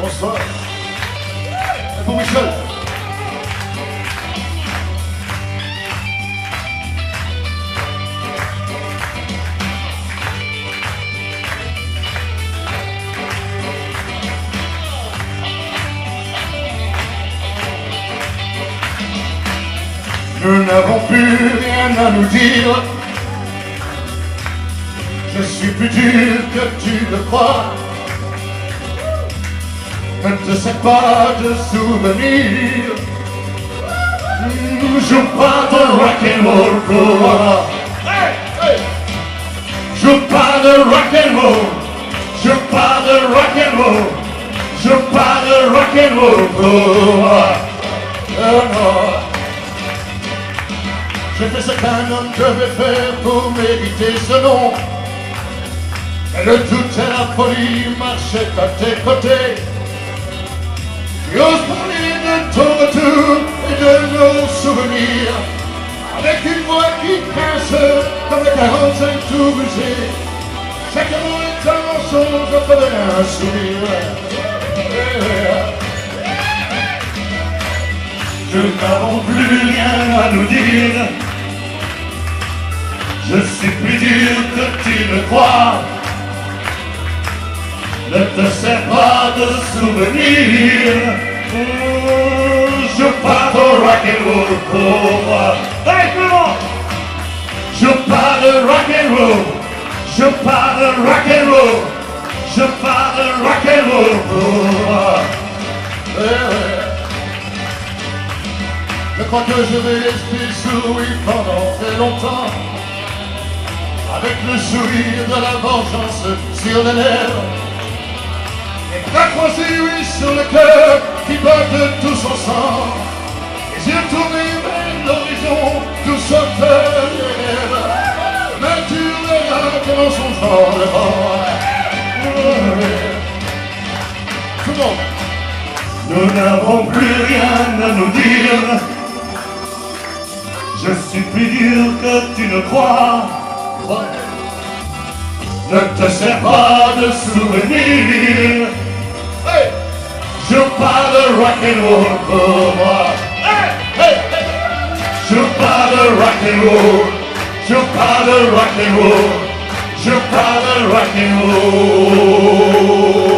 Bonsoir. Pour Michel. Nous n'avons plus rien à nous dire. Je suis plus dur que tu le crois. Ne te sais pas de souvenirs. Joue pas de rock'n'roll pour moi. Hey, hey. Joue pas de rock'n'roll. Joue pas de rock'n'roll. Joue pas de rock'n'roll pour moi. Oh non. J'ai fait ce qu'un homme devait faire pour mériter ce nom. Mais le doute et la folie marchaient à tes côtés. Tu oses parler de ton retour et de nos souvenirs. Avec une voix qui pince comme les 45 tout rusés. Chaque mot est un mensonge, donner un sourire. Nous n'avons plus rien à nous dire. Je suis plus dur que tu le crois. Ne te sers pas de souvenirs. Je pars au rock'n'roll pour le monde! Je pars de rock'n'roll. Je pars de rock'n'roll. Je pars de rock'n'roll pour moi. Ouais, ouais. Je crois que je vais rester sourire pendant très longtemps. Avec le sourire de la vengeance sur les lèvres. Et bras croisés, oui, sur le cœur Nous n'avons plus rien à nous dire. Je suis plus dur que tu ne crois. Ne te sers pas de souvenirs. Je parle rock'n'roll pour moi. Je parle rock'n'roll. Je parle rock'n'roll. Je parle de rock'n'roll. Hey!